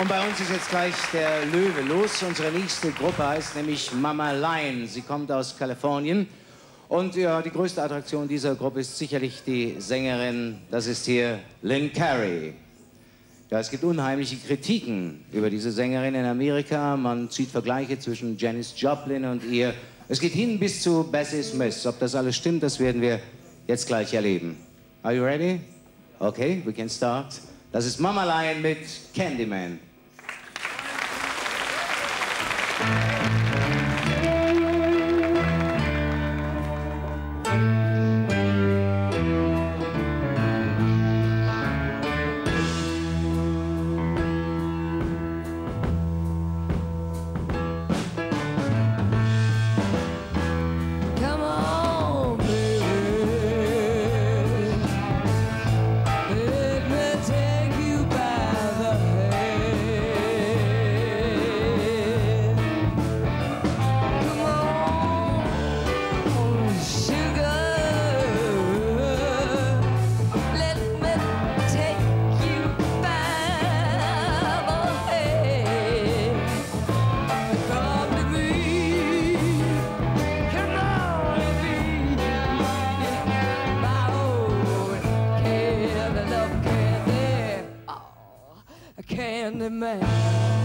Und bei uns ist jetzt gleich der Löwe los. Unsere nächste Gruppe heißt nämlich Mama Lion. Sie kommt aus Kalifornien. Und ja, die größte Attraktion dieser Gruppe ist sicherlich die Sängerin. Das ist hier Lynn Carey. Ja, es gibt unheimliche Kritiken über diese Sängerin in Amerika. Man zieht Vergleiche zwischen Janis Joplin und ihr. Es geht hin bis zu Bessie Smith. Ob das alles stimmt, das werden wir jetzt gleich erleben. Are you ready? Okay, we can start. Das ist Mama Lion mit Candyman. Thank you. Oh, candy man.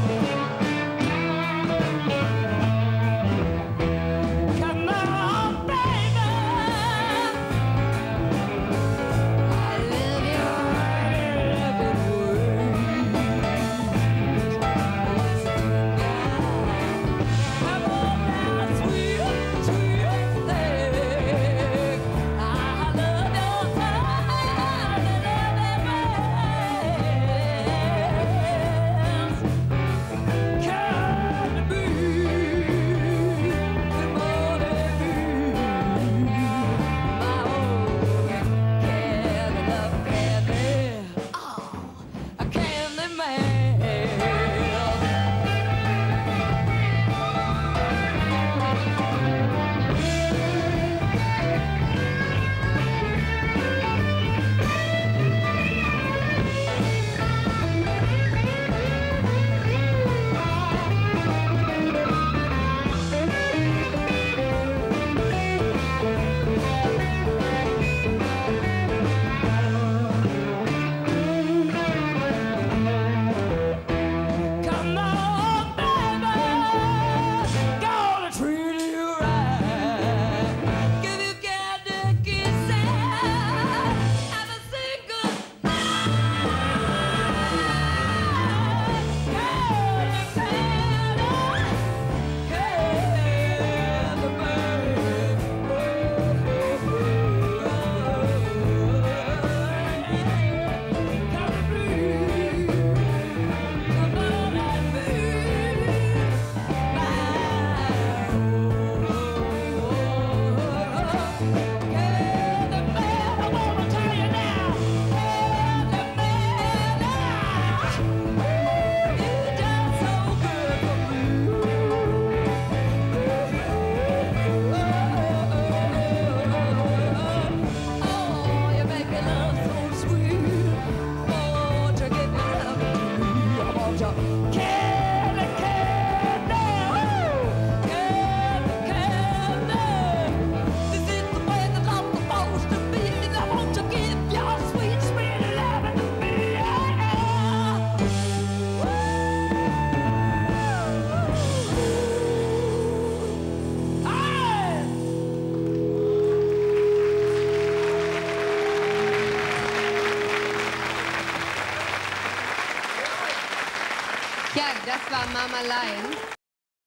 Das war Mama Lion.